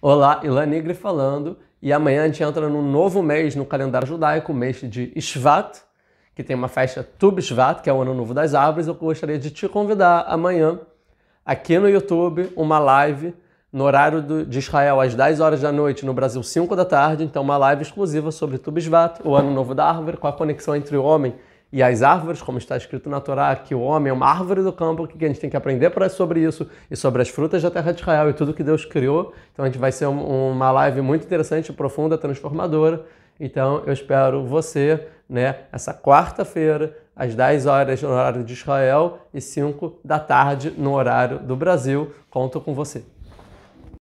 Olá, Ilan Nigri falando. E amanhã a gente entra num novo mês no calendário judaico, o mês de Shvat, que tem uma festa Tu B'Shvat, que é o Ano Novo das Árvores. Eu gostaria de te convidar amanhã, aqui no YouTube, uma live no horário do, de Israel, às 10 horas da noite, no Brasil, 5 da tarde. Então, uma live exclusiva sobre Tu B'Shvat, o Ano Novo da Árvore, com a conexão entre o homem e as árvores, como está escrito na Torá, que o homem é uma árvore do campo, que a gente tem que aprender sobre isso e sobre as frutas da terra de Israel e tudo que Deus criou. Então a gente vai ser uma live muito interessante, profunda, transformadora. Então eu espero você, né, essa quarta-feira, às 10 horas no horário de Israel e 5 da tarde no horário do Brasil. Conto com você.